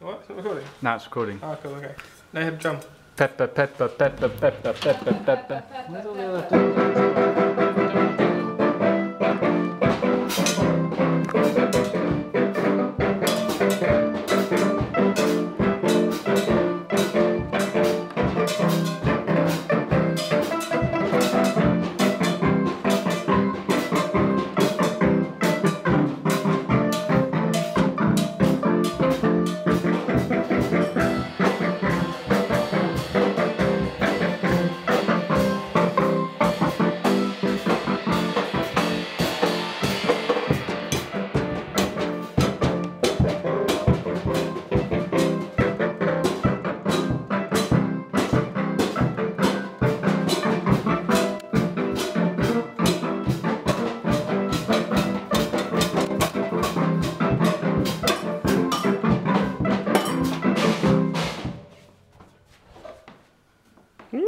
What? It's not recording? Now it's recording. Oh, cool, okay. Now you have drum. Pepper, pepper, pepper, pepper, pepper, pepper. Where's all the other うん。